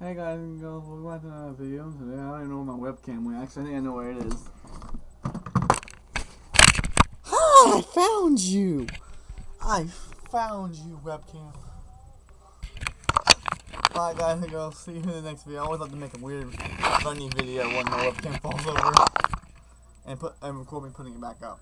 Hey guys and girls, welcome back to another video. Today I don't even know where my webcam went. Actually, I think I know where it is. Ah, I found you! I found you, webcam. Bye guys and girls, see you in the next video. I always like to make a weird, funny video when my webcam falls over. And put and record me putting it back up.